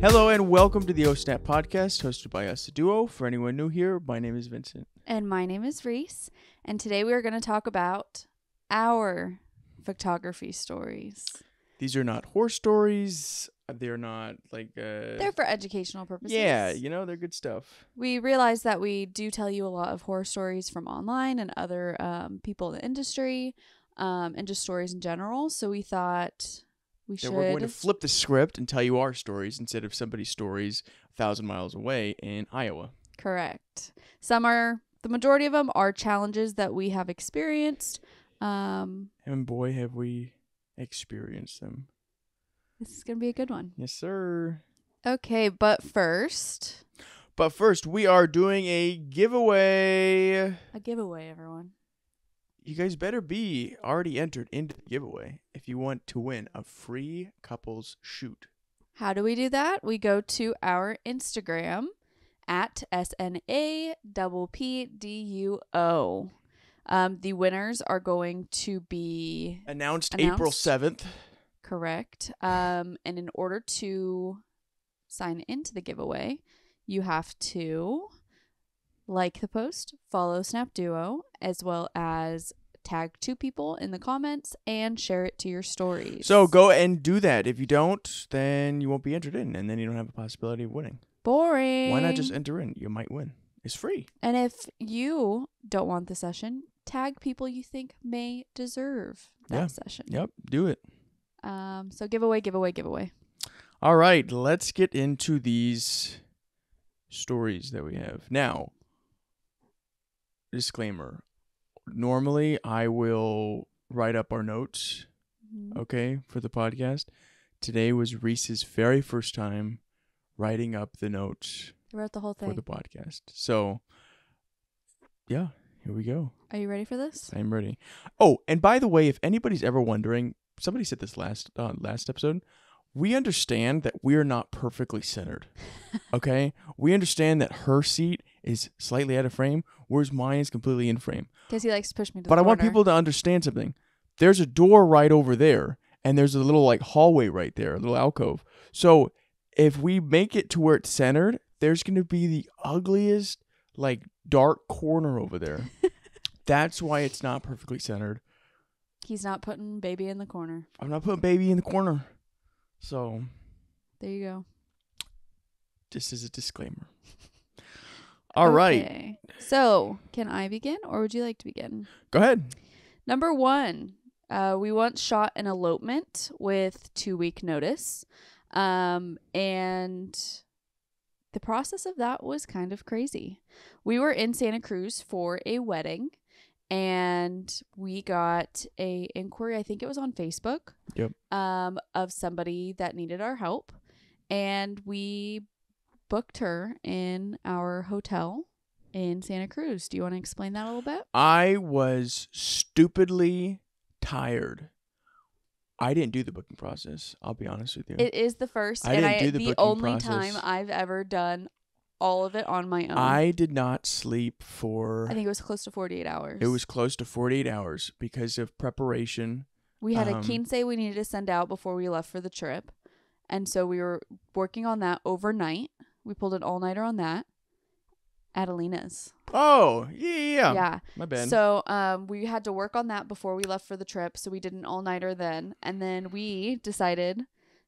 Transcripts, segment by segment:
Hello and welcome to the OSNAP podcast, hosted by us, a duo. For anyone new here, my name is Vincent. And my name is Reese. And today we are going to talk about our photography stories. These are not horror stories. They're not like uh They're for educational purposes. Yeah, you know, they're good stuff. We realize that we do tell you a lot of horror stories from online and other um, people in the industry um, and just stories in general. So we thought we That should. we're going to flip the script and tell you our stories instead of somebody's stories a thousand miles away in Iowa. Correct. Some are, the majority of them are challenges that we have experienced. Um, And boy, have we experienced them. this is going to be a good one. Yes, sir. Okay, but first, But first, we are doing a giveaway. a giveaway, everyone. You guys better be already entered into the giveaway if you want to win a free couples shoot. How do we do that? We go to our Instagram at SNA double P D U O. Um, the winners are going to be Announced, April 7th. correct. Um, and in order to sign into the giveaway, you have to like the post, follow Snapp Duo, as well as tag two people in the comments and share it to your stories. So go and do that. If you don't, then you won't be entered in, and then you don't have a possibility of winning. boring. Why not just enter in? You might win. It's free. And if you don't want the session, tag people you think may deserve that Yeah. session. Yep, do it. Um, so giveaway, giveaway, giveaway. All right, let's get into these stories that we have. Now, disclaimer. Normally, I will write up our notes, Mhm. okay, for the podcast. Today was Reese's very first time writing up the notes I wrote the whole thing for the podcast. So, yeah, here we go. Are you ready for this? I'm ready. Oh, and by the way, if anybody's ever wondering, somebody said this last uh, last episode. We understand that we are not perfectly centered. Okay, we understand that her seat is slightly out of frame, whereas mine is completely in frame. Because he likes to push me to But I want people to understand something. There's a door right over there, and there's a little like hallway right there, a little alcove. So if we make it to where it's centered, there's going to be the ugliest like dark corner over there. That's why it's not perfectly centered. He's not putting baby in the corner. I'm not putting baby in the corner. So There you go. just as a disclaimer. All right, Okay. So, can I begin or would you like to begin? go ahead. Number one, uh, we once shot an elopement with two week notice. Um, and the process of that was kind of crazy. We were in Santa Cruz for a wedding and we got a inquiry, I think it was on Facebook. Yep. Um, of somebody that needed our help. And we booked her in our hotel in Santa Cruz. Do you want to explain that a little bit? I was stupidly tired. I didn't do the booking process. I'll be honest with you. It is the first I and didn't I do the the, booking only process. time I've ever done all of it on my own. I did not sleep for. I think it was close to 48 hours. it was close to 48 hours because of preparation. we had um, a quince we needed to send out before we left for the trip. And so we were working on that overnight. We pulled an all-nighter on that at Alina's. Oh, yeah, yeah, yeah. My bad. So um, we had to work on that before we left for the trip. So we did an all nighter then, and then we decided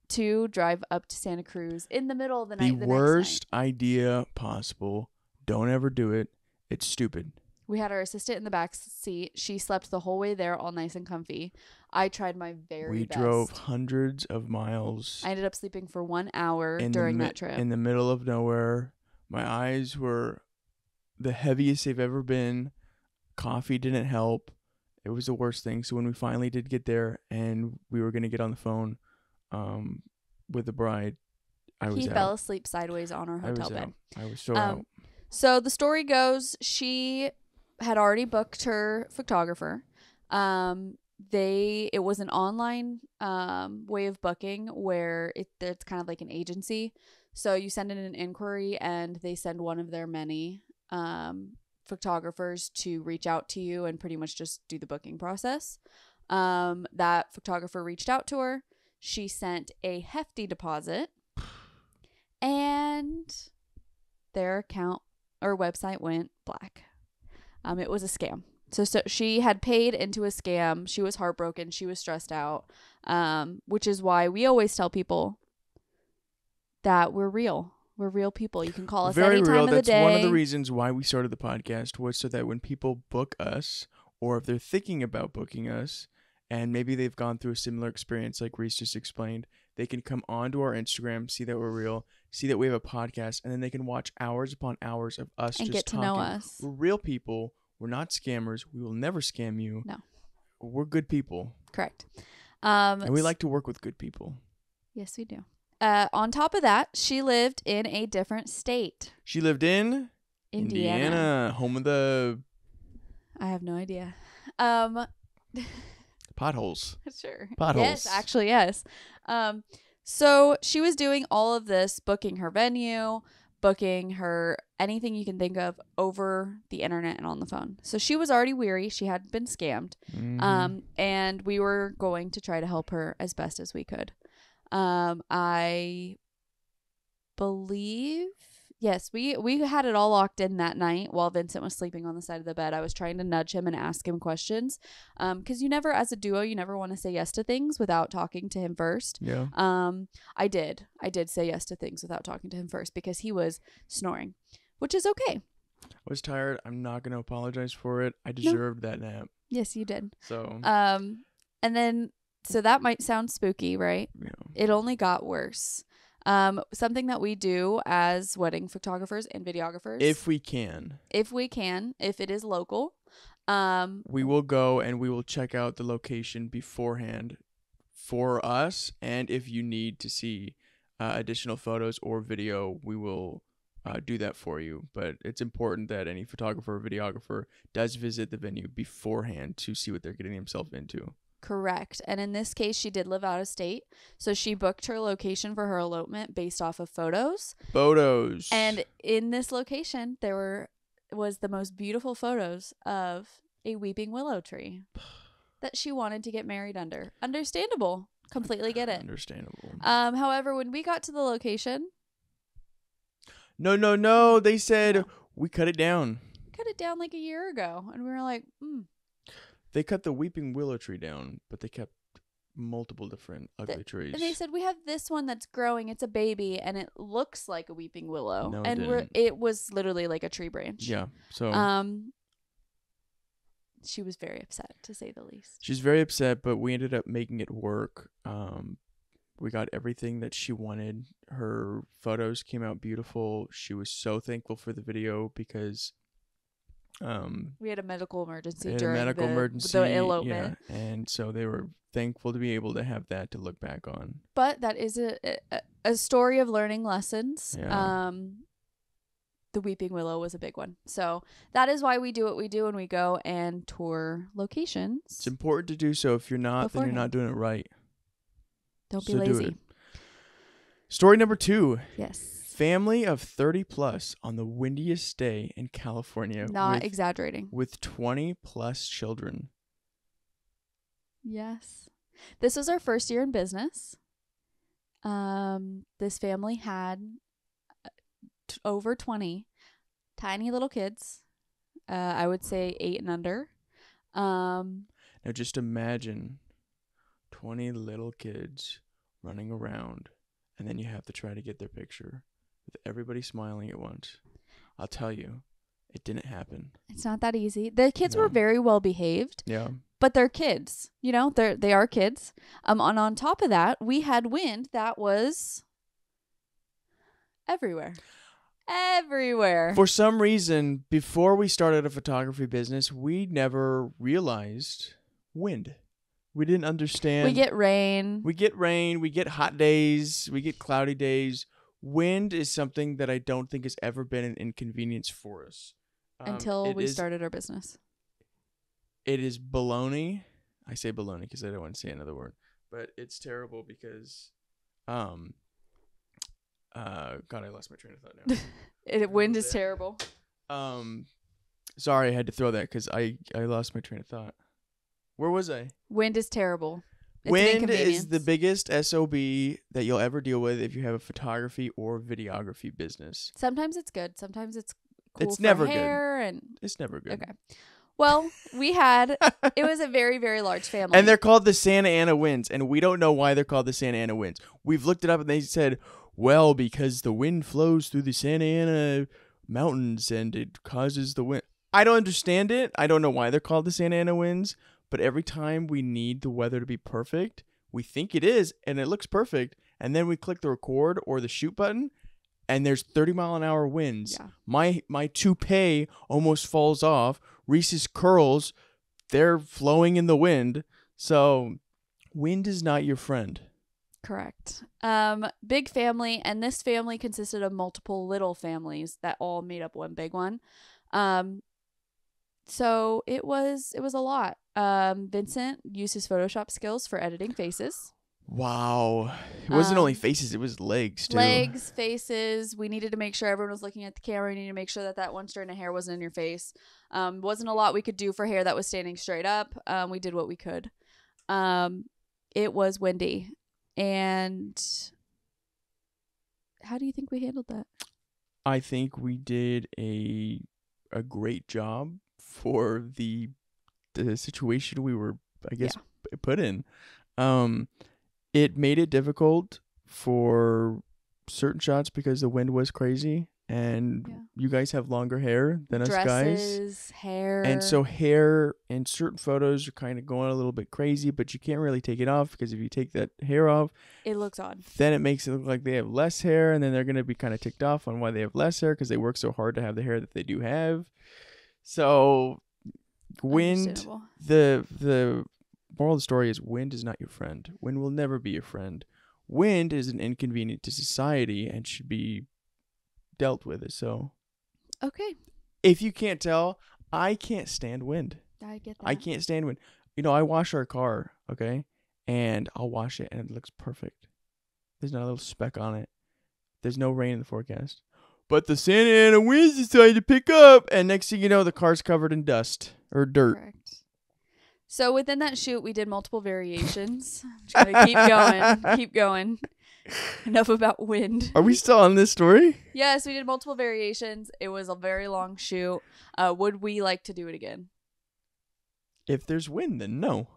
to drive up to Santa Cruz in the middle of the the night. The worst Next night. idea possible. Don't ever do it. It's stupid. We had our assistant in the back seat. She slept the whole way there, all nice and comfy. I tried my very best we best. drove hundreds of miles I ended up sleeping for one hour in during mi- that trip. in the middle of nowhere. My eyes were the heaviest they've ever been. Coffee didn't help. It was the worst thing. So when we finally did get there and we were gonna get on the phone, um, with the bride, I was he out. fell asleep sideways on our I hotel was bed. out. I was so Um, out. So the story goes, she had already booked her photographer. Um, they it was an online um way of booking where it it's kind of like an agency. So you send in an inquiry and they send one of their many um photographers to reach out to you and pretty much just do the booking process. Um, that photographer reached out to her. She sent a hefty deposit and their account or website went black. Um, it was a scam. So, so she had paid into a scam. She was heartbroken. She was stressed out. Um, which is why we always tell people that we're real. We're real people. You can call us Very any time real. of the That's day. one of the reasons why we started the podcast was so that when people book us, or if they're thinking about booking us, and maybe they've gone through a similar experience like Reese just explained, they can come onto our Instagram, see that we're real, see that we have a podcast, and then they can watch hours upon hours of us and just get to talking. know us. We're real people. We're not scammers. We will never scam you. No. We're good people, Correct. Um, and we like to work with good people. Yes, we do. Uh, on top of that, she lived in a different state, She lived in Indiana. Indiana home of the I have no idea. Um, potholes. sure. Potholes. Yes, actually, yes. Um, so she was doing all of this, booking her venue, booking her anything you can think of over the internet and on the phone. So she was already weary. She had been scammed. Mhm. Um, and we were going to try to help her as best as we could. Um, I believe yes, we we had it all locked in that night while Vincent was sleeping on the side of the bed. I was trying to nudge him and ask him questions, um, because you never, as a duo, you never want to say yes to things without talking to him first. yeah. Um, I did, I did say yes to things without talking to him first because he was snoring, which is okay. I was tired. I'm not going to apologize for it. I deserved that nap. Yes, you did. So, Um, and then so that might sound spooky, right? know, it only got worse. Um, something that we do as wedding photographers and videographers, if we can, if we can, if it is local, um, we will go and we will check out the location beforehand for us. And if you need to see uh, additional photos or video, we will uh, do that for you. But it's important that any photographer or videographer does visit the venue beforehand to see what they're getting themselves into. Correct. And in this case, she did live out of state, so she booked her location for her elopement based off of photos. Photos. And in this location, there were was the most beautiful photos of a weeping willow tree that she wanted to get married under. Understandable. Completely get it. Understandable. Um, however, when we got to the location, no, no, no. They said No. we cut it down. cut it down like a year ago, and we were like, mm, They cut the weeping willow tree down, but they kept multiple different ugly trees. and they said we have this one that's growing. It's a baby, and it looks like a weeping willow, No, it and we're didn't. it was literally like a tree branch. yeah. So Um. She was very upset, to say the least. she's very upset, but we ended up making it work. Um, we got everything that she wanted. Her photos came out beautiful. She was so thankful for the video because um We had a medical emergency they had a during medical the, emergency. the elopement, Yeah, and so they were thankful to be able to have that to look back on. but that is a, a a story of learning lessons. Yeah. Um. The weeping willow was a big one, so that is why we do what we do, and we go and tour locations. It's important to do so. If you're not, then you're not doing it right. Don't be So lazy. it. Story number two. Yes. Family of 30 plus on the windiest day in California Not with, exaggerating. with 20 plus children. Yes. This was our first year in business. Um, this family had uh, t- over 20 tiny little kids. Uh, I would say eight and under. Um, Now just imagine 20 little kids running around and then you have to try to get their picture with everybody smiling at once. I'll tell you, it didn't happen. it's not that easy. The kids were very well behaved, Yeah. but they're kids. You know, they're they are kids. Um, and on top of that, we had wind that was everywhere, everywhere. For some reason, before we started a photography business, we never realized wind. We didn't understand. we get rain. We get rain, we get hot days, we get cloudy days. Wind is something that I don't think has ever been an inconvenience for us. Um, until we is- started our business. It is baloney. I say baloney because I don't want to say another word, but it's terrible because, um, uh, God, I lost my train of thought now. It, wind is terrible. um, sorry, I had to throw that because I I lost my train of thought. Where was I? Wind is terrible. It's Wind is the biggest SOB that you'll ever deal with if you have a photography or videography business. Sometimes it's good. Sometimes it's cool It's never good. and It's never good. okay. Well, we had it was a very very large family. And they're called the Santa Ana winds, and we don't know why they're called the Santa Ana winds. We've looked it up, and they said, "Well, because the wind flows through the Santa Ana mountains, and it causes the wind." I don't understand it. I don't know why they're called the Santa Ana winds, but every time we need the weather to be perfect, we think it is, and it looks perfect, and then we click the record or the shoot button, and there's 30 mile an hour winds. Yeah. My my toupee almost falls off. Reese's curls, they're flowing in the wind. So, wind is not your friend. Correct. Um, big family, and this family consisted of multiple little families that all made up one big one. Um, so it was it was a lot. Um, Vincent used his Photoshop skills for editing faces, Wow. It wasn't only Um, faces, it was legs too. legs, faces. We needed to make sure everyone was looking at the camera. We needed to make sure that that one strand of hair wasn't in your face. Um, wasn't a lot we could do for hair that was standing straight up. Um, we did what we could. Um, it was windy, and how do you think we handled that? I think we did a a great job for the the situation we were I guess p- put in. Um it made it difficult for certain shots because the wind was crazy and Yeah. you guys have longer hair than us guys. Hair, And so hair in certain photos are kind of going a little bit crazy, but you can't really take it off because if you take that hair off, it looks odd. then it makes it look like they have less hair, and then they're gonna be kind of ticked off on why they have less hair because they work so hard to have the hair that they do have. So, wind the the moral of the story is wind is not your friend. Wind will never be your friend. Wind is an inconvenience to society and should be dealt with. So, Okay, if you can't tell, I can't stand wind. I get that. I can't stand wind. You know, I wash our car, okay? And I'll wash it and it looks perfect. There's not a little speck on it. There's no rain in the forecast. But the Santa Ana winds decided to pick up, and next thing you know, the car's covered in dust or dirt. Correct. So within that shoot, we did multiple variations. Keep going, keep going. Enough about wind. Are we still on this story? Yes, we did multiple variations. It was a very long shoot. Uh, would we like to do it again? If there's wind, then no.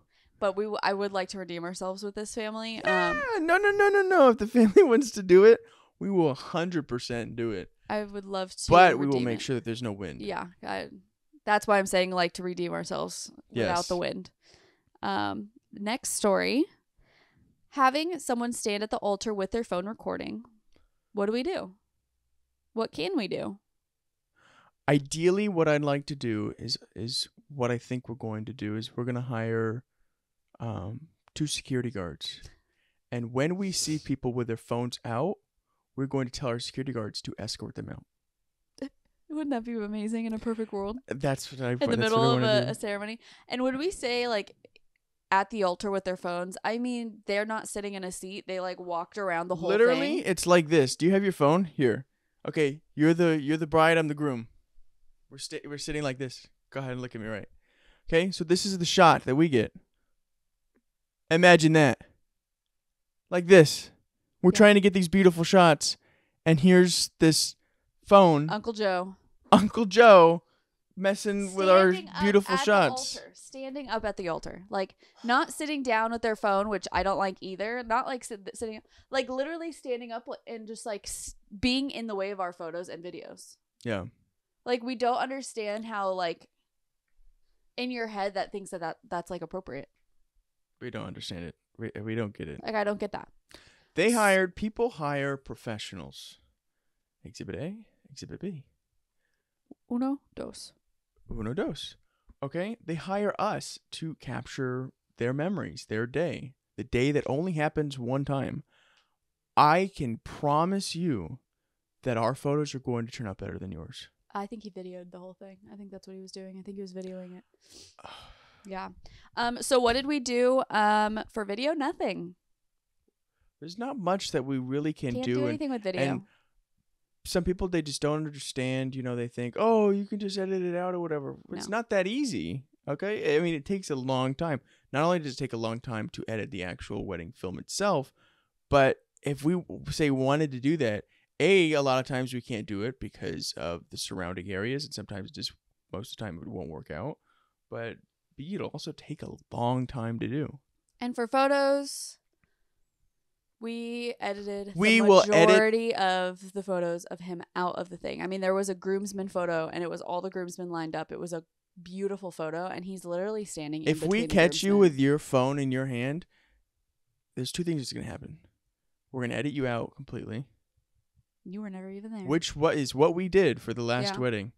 But we, w- I would like to redeem ourselves with this family. Um, no, no, no, no, no. If the family wants to do it, we will 100% do it. I would love to. But we will make it. sure that there's no wind. Yeah, I, that's why I'm saying like to redeem ourselves without the wind. Um, next story: having someone stand at the altar with their phone recording. What do we do? What can we do? ideally what i'd like to do is is what i think we're going to do is we're going to hire um two security guards and when we see people with their phones out we're going to tell our security guards to escort them out. Wouldn't that be amazing in a perfect world? Uh, that's what i In the middle of a, a ceremony. And would we say like at the altar with their phones? I mean, they're not sitting in a seat. They like walked around the whole literally thing. it's like this. Do you have your phone? Here. Okay you're the you're the bride i'm the groom. We're sta- we're sitting like this. Go ahead and look at me right. Okay so this is the shot that we get. Imagine that. Like this we're Yeah. trying to get these beautiful shots and here's this phone Uncle Joe uncle joe messing with our Standing beautiful shots standing up at the altar, like not sitting down with their phone, which I don't like either. Not like sit, sitting, like literally standing up and just like s- being in the way of our photos and videos. yeah Like we don't understand how like in your head that thinks that, that that's like appropriate. we don't understand it we, we don't get it Like I don't get that. They hired people hire professionals. Exhibit A, Exhibit B, Uno, dos. uno dos. Okay, they hire us to capture their memories, their day, the day that only happens one time. I can promise you that our photos are going to turn out better than yours. I think he videoed the whole thing. I think that's what he was doing. I think he was videoing it. Yeah. Um. So what did we do? Um. For video, nothing. There's not much that we really can Can't do, do and anything with video. and some people they just don't understand. You know, they think, oh, you can just edit it out or whatever. It's not that easy. Okay, I mean it takes a long time. Not only does it take a long time to edit the actual wedding film itself, but if we say wanted to do that, a a lot of times we can't do it because of the surrounding areas, and sometimes just most of the time it won't work out. But b it'll also take a long time to do. And for photos, we edited We the will edit- majority of the photos of him out of the thing. I mean, there was a groomsman photo, and it was all the groomsmen lined up. It was a beautiful photo, and he's literally standing. in if we catch you with your phone in your hand, there's two things that's gonna happen. We're gonna edit you out completely, you were never even there. which what is what we did for the last Yeah. wedding,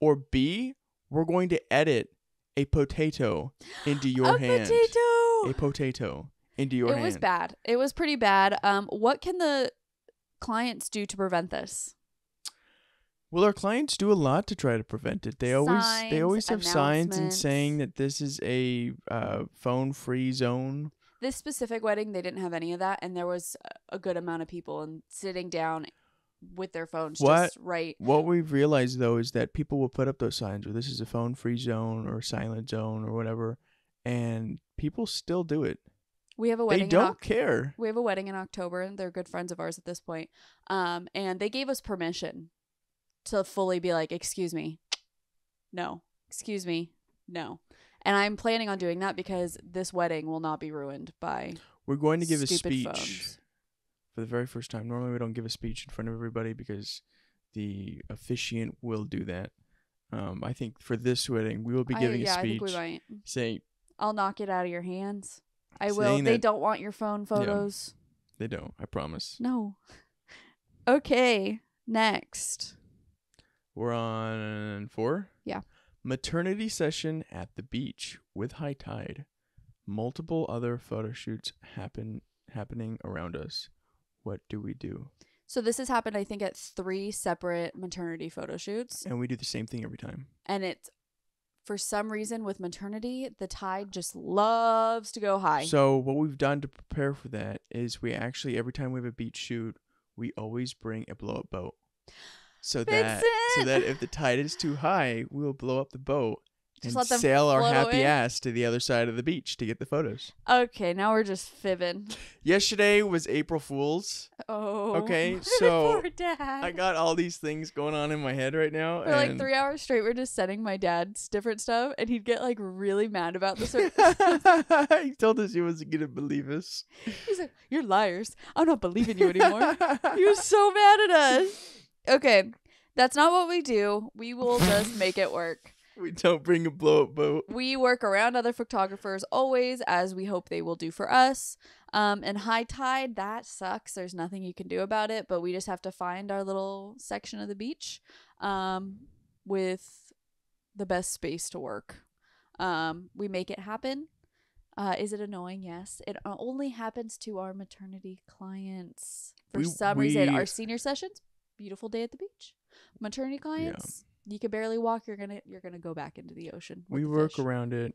or B, we're going to edit a potato into your hand. a hand. potato. A potato into your it hand. was bad. It was pretty bad. Um, what can the clients do to prevent this? Well, our clients do a lot to try to prevent it. They always they always have signs and saying that this is a uh, phone free zone. This specific wedding, they didn't have any of that, and there was a- a good amount of people and sitting down with their phones What? just right. What we've realized though is that people will put up those signs where this is a phone free zone or silent zone or whatever, and people still do it. We have a wedding. in don't Oc- care. we have a wedding in October, and they're good friends of ours at this point. Um, and they gave us permission to fully be like, "Excuse me, no. Excuse me, no." And I'm planning on doing that because this wedding will not be ruined by We're going to give a speech phones. for the very first time. Normally, we don't give a speech in front of everybody because the officiant will do that. Um, I think for this wedding, we will be giving I- yeah, a I think speech we might. saying I'll knock it out of your hands. I will. They that- don't want your phone photos. they don't. I promise. No. Okay, next. We're on four. Yeah. Maternity session at the beach with high tide. Multiple other photo shoots happen happening around us. What do we do? So this has happened, I think, at three separate maternity photo shoots, And we do the same thing every time. and it's for some reason with maternity, the tide just loves to go high. So what we've done to prepare for that is we actually every time we have a beach shoot, we always bring a blow up boat. So that so that if the tide is too high, we'll blow up the boat Just and let them sail our happy away? ass to the other side of the beach to get the photos. okay, now we're just fibbing. Yesterday was April Fools. Oh, Okay, so poor dad. I got all these things going on in my head right now. For like three hours straight, we're just sending my dad's different stuff, and he'd get like really mad about the certain. he told us he wasn't gonna believe us. He's like, "You're liars. I'm not believing you anymore." he was so mad at us. Okay, that's not what we do. We will just make it work. we don't bring a blow up boat. We work around other photographers always, as we hope they will do for us. Um, and high tide, that sucks. There's nothing you can do about it, but we just have to find our little section of the beach um, with the best space to work. Um, we make it happen. Uh, is it annoying? Yes. It only happens to our maternity clients. For We- some reason, our senior sessions, beautiful day at the beach. Maternity clients, you can barely walk. You're gonna you're gonna go back into the ocean. We the work fish. around it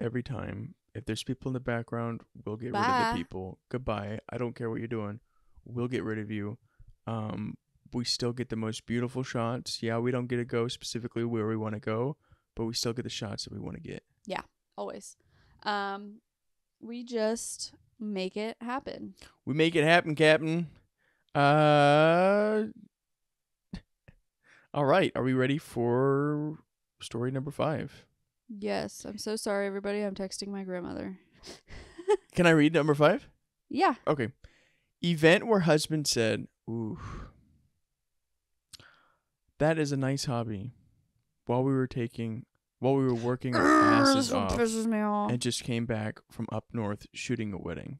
every time. If there's people in the background, we'll get rid of the people. Goodbye. I don't care what you're doing. We'll get rid of you. Um, we still get the most beautiful shots. Yeah, we don't get to go specifically where we want to go, but we still get the shots that we want to get. Yeah, always. Um, we just make it happen. We make it happen, Captain. Uh, all right. Are we ready for story number five? Yes, I'm so sorry, everybody. I'm texting my grandmother. Can I read number five? Yeah. Okay. Event where husband said, Ooh, that is a nice hobby. While we were taking, while we were working our asses off pisses me off. and just came back from up north shooting a wedding.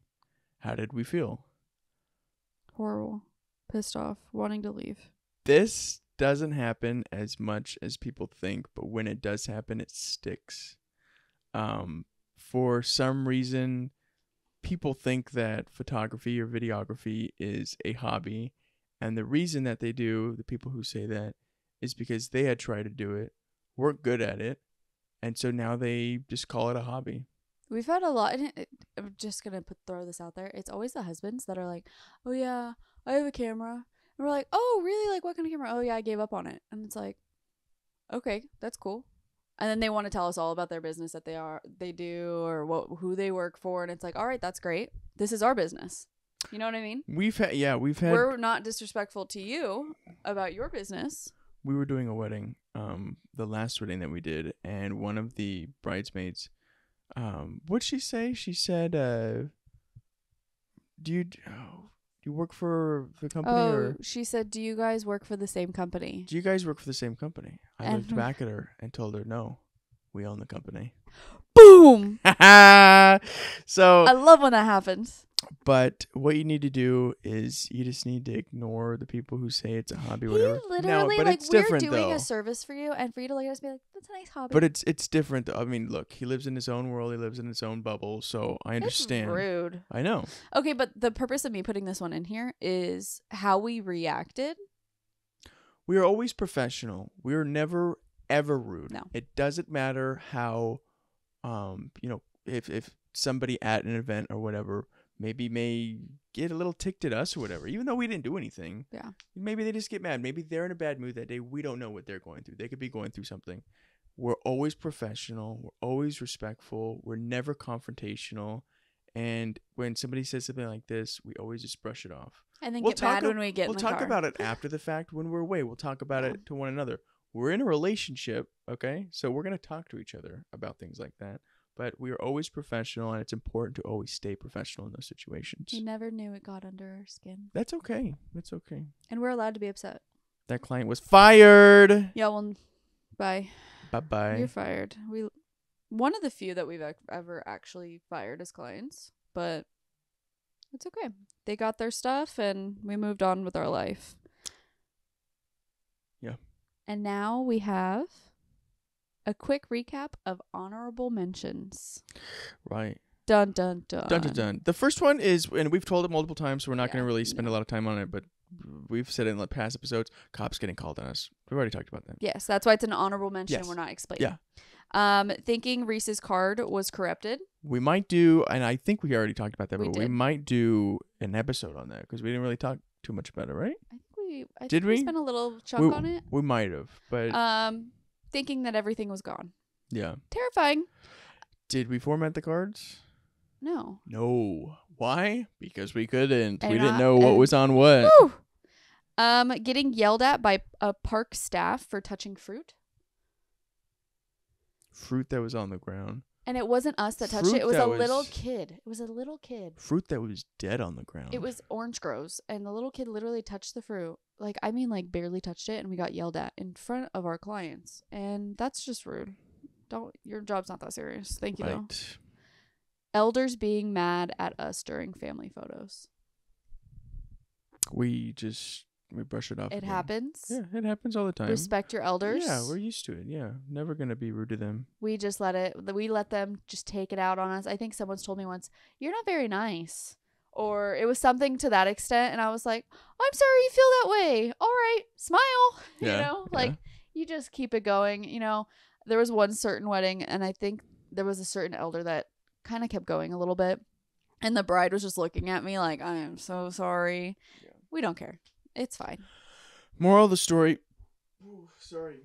How did we feel? Horrible. Pissed off. Wanting to leave. This doesn't happen as much as people think, but when it does happen, it sticks. Um, for some reason, people think that photography or videography is a hobby, and the reason that they do, the people who say that, is because they had tried to do it, weren't good at it, and so now they just call it a hobby. We've had a lot. And it, I'm just gonna put throw this out there. It's always the husbands that are like, "Oh yeah, I have a camera," and we're like, "Oh really? Like what kind of camera? Oh yeah, I gave up on it." And it's like, okay, that's cool. and then they want to tell us all about their business that they are they do or what who they work for and it's like all right that's great this is our business you know what i mean We've had yeah, we've had we're not disrespectful to you about your business we were doing a wedding, um, the last wedding that we did, and one of the bridesmaids, um, what'd she say? She said, uh, "Do you oh, do you work for the company, oh or she said do you guys work for the same company do you guys work for the same company?" I And looked mm-hmm. back at her and told her, "No, we own the company." boom so, i love when that happens but what you need to do is you just need to ignore the people who say it's a hobby, he whatever. literally no, but like it's we're doing though. a service for you and for you to us and be like that's a nice hobby But it's it's different. Though. I mean, look, he lives in his own world. He lives in his own bubble. So I It's understand. rude I know. Okay, but the purpose of me putting this one in here is how we reacted. We are always professional. We are never ever rude. No. It doesn't matter how, um, you know, if if somebody at an event or whatever maybe may get a little ticked at us or whatever, even though we didn't do anything. Yeah. Maybe they just get mad. Maybe they're in a bad mood that day. We don't know what they're going through. They could be going through something. We're always professional. We're always respectful. We're never confrontational. And when somebody says something like this, we always just brush it off. And then We'll get talk mad ab- when we get we'll talk car. about it after the fact when we're away. We'll talk about Yeah. it to one another. We're in a relationship, okay? So we're going to talk to each other about things like that. But we are always professional, and it's important to always stay professional in those situations. We never knew it got under our skin. That's okay. That's okay. And we're allowed to be upset. That client was fired. Yeah, well, bye. Bye bye. You're fired. We one of the few that we've ever actually fired as clients, but it's okay. They got their stuff and we moved on with our life. Yeah. And now we have a quick recap of honorable mentions. Right. Dun dun dun. Dun dun dun. The first one is, and we've told it multiple times, so we're not going to really spend no. a lot of time on it, but we've said it in the past episodes. Cops getting called on us. We've already talked about that. Yes, that's why it's an honorable mention. Yes. We're not explaining. Yeah. Um, thinking Reese's card was corrupted. We might do, and I think we already talked about that, We but we might do an episode on that because we didn't really talk too much about it, right? I think we. I Did think we we? spent a little chunk we, on it. We might have, but Um, thinking that everything was gone. yeah. Terrifying. Did we format the cards? No. No. Why? Because we couldn't. we didn't I- know what was on what. Woo! Um, getting yelled at by a park staff for touching fruit, Fruit that was on the ground. And it wasn't us that touched Fruit it. It was that a little kid. It was a little kid. Fruit that was dead on the ground. It was orange groves, and the little kid literally touched the fruit. Like I mean, like barely touched it, and we got yelled at in front of our clients, and that's just rude. Don't your job's not that serious. Thank you though. right. Elders being mad at us during family photos. We just we brush it off. It again. happens. Yeah, it happens all the time. Respect your elders. Yeah, we're used to it. Yeah, never gonna be rude to them. we just let it we let them just take it out on us i think someone's told me once you're not very nice or it was something to that extent and i was like i'm sorry you feel that way all right smile Yeah, you know yeah. like you just keep it going you know there was one certain wedding and i think there was a certain elder that kind of kept going a little bit and the bride was just looking at me like i am so sorry Yeah. we don't care it's fine Moral of the story. Ooh, sorry.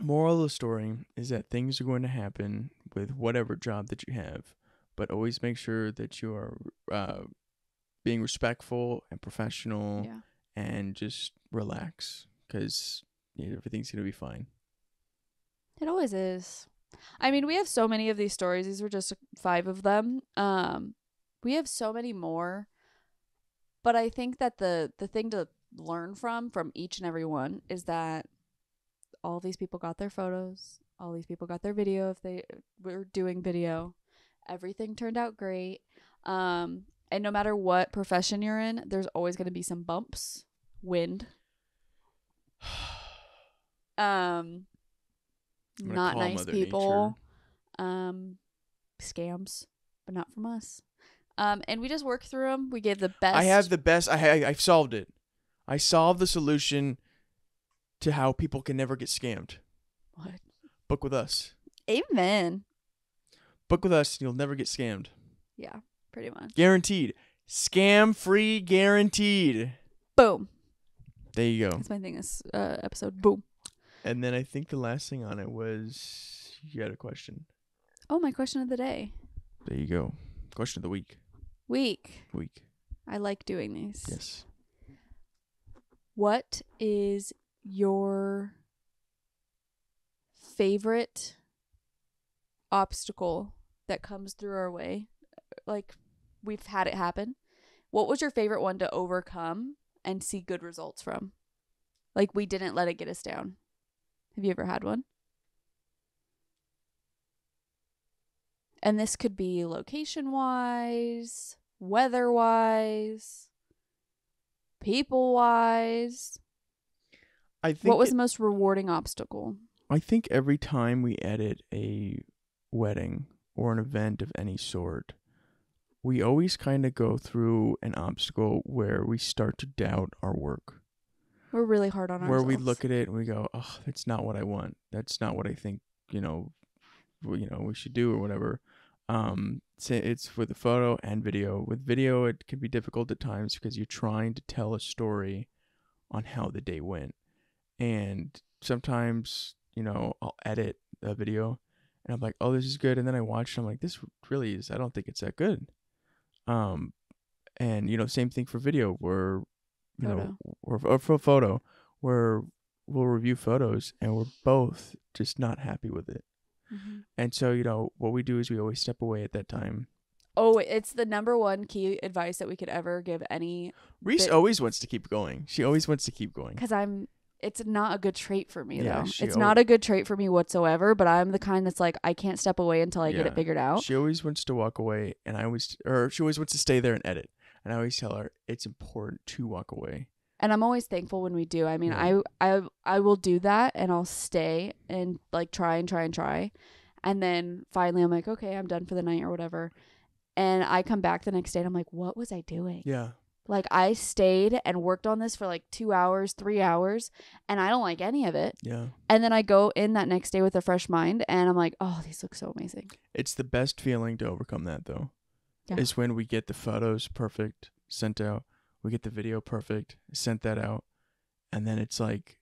Moral of the story is that things are going to happen with whatever job that you have, but always make sure that you are uh, being respectful and professional yeah and just relax because everything's going to be fine. It always is. I mean, we have so many of these stories. These were just five of them. Um, we have so many more. But I think that the the thing to learn from from each and every one is that all these people got their photos. All these people got their video if they were doing video. Everything turned out great. Um, and no matter what profession you're in, there's always going to be some bumps, wind, um not nice Mother people um scams but not from us um and we just work through them we gave the best I have the best. I I I've solved it. I solved the solution to how people can never get scammed. what Book with us. amen Book with us, and you'll never get scammed. yeah pretty much Guaranteed. Scam free guaranteed. boom There you go. that's my thing this uh, episode boom And then I think the last thing on it was you had a question. Oh, my question of the day. There you go. Question of the week. Week. Week. I like doing these. Yes. What is your favorite obstacle that comes through our way? Like we've had it happen. What was your favorite one to overcome and see good results from? Like we didn't let it get us down. Have you ever had one? And this could be location wise, weather wise, people wise. I think What was it- the most rewarding obstacle? I think every time we edit a wedding or an event of any sort, we always kind of go through an obstacle where we start to doubt our work. We're really hard on ourselves. where we look at it and we go, "Oh, that's not what I want. That's not what I think, you know, you know, we should do or whatever." Um, it's with the photo and video. With video, it can be difficult at times because you're trying to tell a story on how the day went, and sometimes, you know, I'll edit a video and I'm like, "Oh, this is good," and then I watch it, I'm like, "This really is. I don't think it's that good." Um, and you know, same thing for video, where you know, or, or for photo, where we'll review photos and we're both just not happy with it. Mhm. And so, you know, what we do is we always step away at that time. Oh, it's the number one key advice that we could ever give any Reese But- always wants to keep going. She always wants to keep going. because I'm. It's not a good trait for me Yeah, though. It's not a good trait for me whatsoever. But I'm the kind that's like I can't step away until I get it figured out. She always wants to walk away, and I always, or she always wants to stay there and edit. And I always tell her it's important to walk away. And I'm always thankful when we do. I mean. I I I will do that and I'll stay and like try and try and try. And then finally I'm like, okay, I'm done for the night or whatever. And I come back the next day and I'm like, what was I doing? Yeah. Like I stayed and worked on this for like 2 hours, 3 hours, and I don't like any of it. Yeah. And then I go in that next day with a fresh mind and I'm like, oh, these look so amazing. It's the best feeling to overcome that, though. Yeah. Is when we get the photos perfect sent out, we get the video perfect sent that out, and then it's like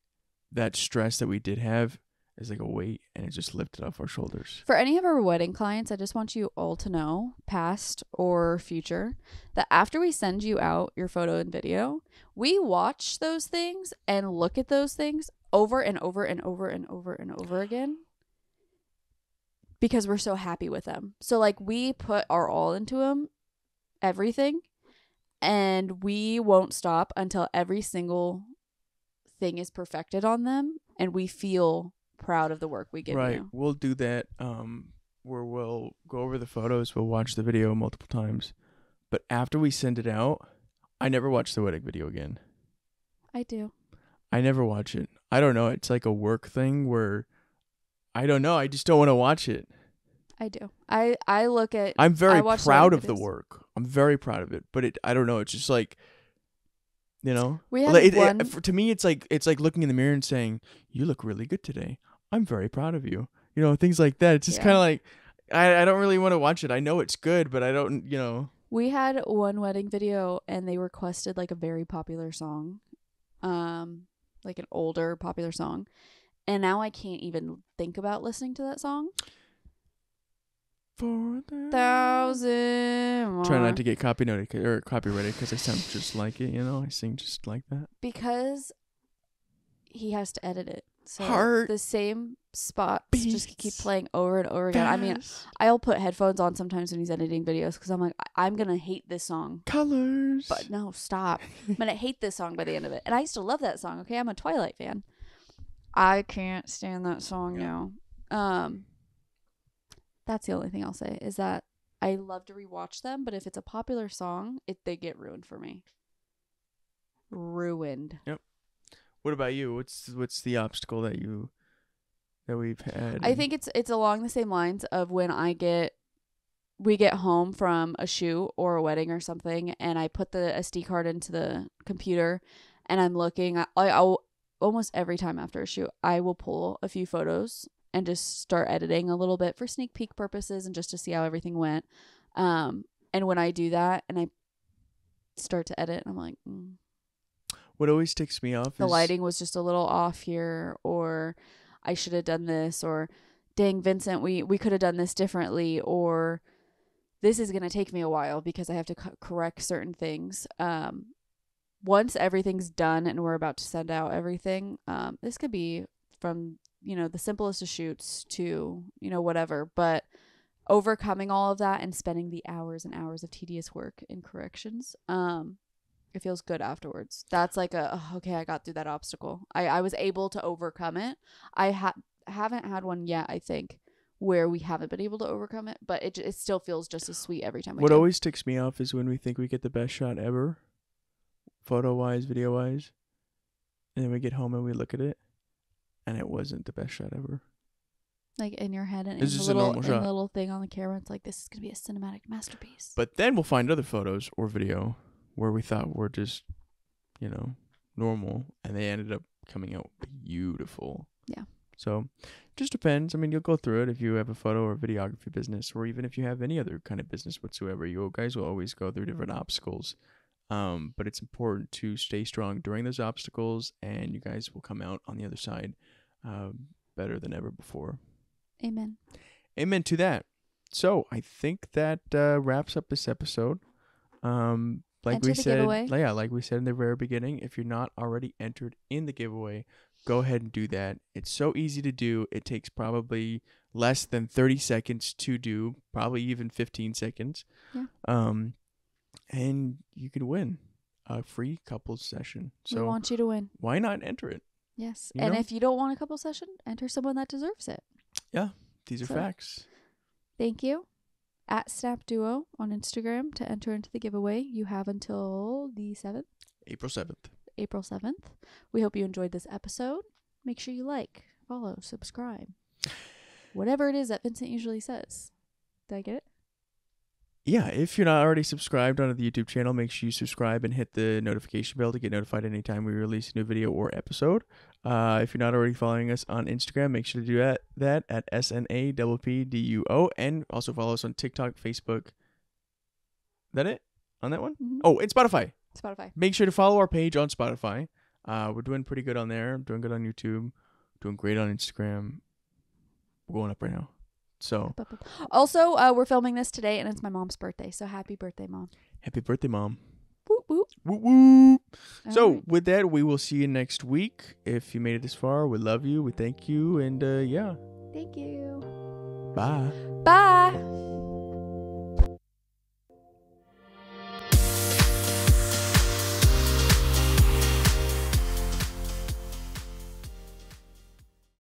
that stress that we did have is like a weight, and it just lifted off our shoulders. For any of our wedding clients, I just want you all to know, past or future, that after we send you out your photo and video, we watch those things and look at those things over and over and over and over and over again because we're so happy with them. So, like, we put our all into them, everything, and we won't stop until every single thing is perfected on them and we feel proud of the work we give right. you. We'll do that. Um, where we'll go over the photos, we'll watch the video multiple times, but after we send it out, I never watch the wedding video again. I do. I never watch it. I don't know. It's like a work thing where I don't know. I just don't want to watch it. I do. I I look at I'm very proud of the work. I'm very proud of it, but it I don't know. It's just like you know, we had it- it- one. for, to me, it's like it's like looking in the mirror and saying, "You look really good today. I'm very proud of you." You know, things like that. It's just Yeah. kind of like I I don't really want to watch it. I know it's good, but I don't. You know, we had one wedding video and they requested like a very popular song, um, like an older popular song, and now I can't even think about listening to that song. For the Thousand. Try not to get copy noted or copyrighted because I sound just like it. You know, I sing just like that. because he has to edit it. So Heart the same spots just keep playing over and over again. I mean, I'll put headphones on sometimes when he's editing videos because I'm like, I- I'm gonna hate this song. colors. But no, stop. I'm gonna hate this song by the end of it. And I used to love that song. Okay, I'm a Twilight fan. I can't stand that song Yeah. now. Um, that's the only thing I'll say is that I love to rewatch them, but if it's a popular song, it they get ruined for me. Ruined. Yep. What about you? What's what's the obstacle that you that we've had? I think it's it's along the same lines of when I get we get home from a shoot or a wedding or something and I put the SD card into the computer and I'm looking I I'll almost every time after a shoot I will pull a few photos and just start editing a little bit for sneak peek purposes and just to see how everything went. Um and when I do that and I start to edit I'm like mm, What always ticks me off the is lighting was just a little off here or I should have done this or dang Vincent we we could have done this differently or this is going to take me a while because I have to co- correct certain things. Um once everything's done and we're about to send out everything, um this could be from, you know, the simplest of shoots to, you know, whatever, but overcoming all of that and spending the hours and hours of tedious work in corrections um it feels good afterwards. That's like a "Oh, okay i got through that obstacle. I i was able to overcome it. I ha- haven't had one yet i think where we haven't been able to overcome it but it, it still feels just as sweet every time we what always ticks me off is when we think we get the best shot ever, photo wise, video wise, and then we get home and we look at it, and it wasn't the best shot ever. like in your head and It's the just a little, normal in the shot. little thing on the camera it's like this is gonna be a cinematic masterpiece But then we'll find other photos or video where we thought were just, you know, normal, and they ended up coming out beautiful. Yeah. So, just depends. I mean, you'll go through it if you have a photo or videography business, or even if you have any other kind of business whatsoever. You guys will always go through different obstacles. Um, but it's important to stay strong during those obstacles, and you guys will come out on the other side um, better than ever before. amen Amen to that. So I think that uh, wraps up this episode. Um, like Enter we said, giveaway. yeah, like we said in the very beginning, if you're not already entered in the giveaway, go ahead and do that. It's so easy to do. It takes probably less than 30 seconds to do, probably even 15 seconds. Yeah. Um, and you can win a free couples session. we So want you to win why not enter it? Yes You and know? if you don't want a couple session enter someone that deserves it Yeah. These are So- facts. Thank you. At Snapp Duo on Instagram to enter into the giveaway. You have until the 7th, April 7th. April 7th. We hope you enjoyed this episode. Make sure you like, follow, subscribe. Whatever it is that Vincent usually says. Did I get it? Yeah, if you're not already subscribed onto the YouTube channel, make sure you subscribe and hit the notification bell to get notified anytime we release a new video or episode. Uh, if you're not already following us on Instagram, make sure to do that, that at S-N-A-P-P-D-U-O and also follow us on TikTok, Facebook. That it? On that one? Mhm. Oh, and Spotify. Spotify. Make sure to follow our page on Spotify. Uh, we're doing pretty good on there. Doing good on YouTube. Doing great on Instagram. We're going up right now. So. Also, uh, we're filming this today and it's my mom's birthday. So happy birthday, mom. happy birthday, Mom. Whoop, whoop. Woo woo. So right. with that, we will see you next week. If you made it this far, we love you. We thank you, and uh, yeah, thank you. bye. Bye.